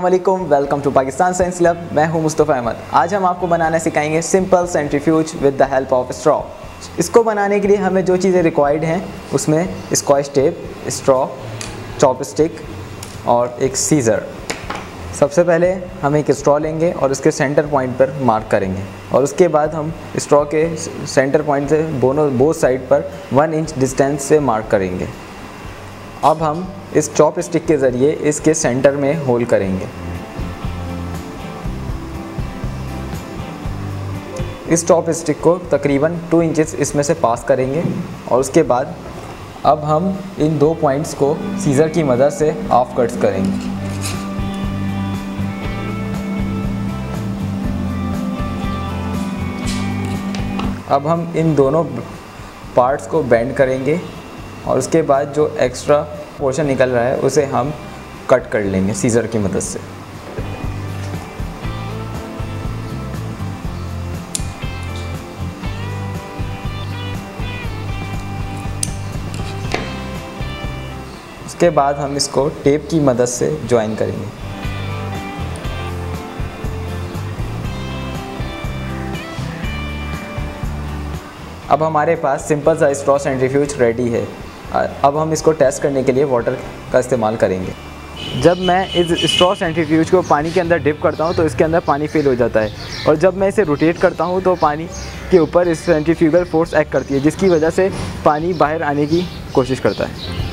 वालेकुम welcome to Pakistan science club मैं हूँ मुस्तफ़ा अहमद। आज हम आपको बनाना सिखाएँगे simple centrifuge with the help of straw इसको बनाने के लिए हमें जो चीज़ें रिक्वायर्ड हैं, उसमें स्कॉच टेप स्ट्रॉ चॉपस्टिक और एक सीज़र सबसे पहले हम एक स्ट्रॉ लेंगे और उसके सेंटर पॉइंट पर मार्क करेंगे। और उसके बाद हम स्ट्रॉ के सेंटर पॉइंट से दोनों बोथ साइड पर वन इंच डिस्टेंस से मार्क करेंगे। अब हम इस चॉप स्टिक के ज़रिए इसके सेंटर में होल करेंगे। इस चॉप स्टिक को तकरीबन टू इंचेस इसमें से पास करेंगे और उसके बाद अब हम इन दो पॉइंट्स को सीज़र की मदद से ऑफ़ कट्स करेंगे। अब हम इन दोनों पार्ट्स को बेंड करेंगे और उसके बाद जो एक्स्ट्रा पोर्शन निकल रहा है, उसे हम कट कर लेंगे सीज़र की मदद से। उसके बाद हम इसको टेप की मदद से ज्वाइन करेंगे। अब हमारे पास सिंपल सा स्ट्रॉ सेंट्रीफ्यूज रेडी है। अब हम इसको टेस्ट करने के लिए वाटर का इस्तेमाल करेंगे। जब मैं इस स्ट्रॉ सेंट्रीफ्यूज को पानी के अंदर डिप करता हूँ तो इसके अंदर पानी फिल हो जाता है। और जब मैं इसे रोटेट करता हूँ तो पानी के ऊपर इस सेंट्रीफ्यूगल फोर्स एक्ट करती है, जिसकी वजह से पानी बाहर आने की कोशिश करता है।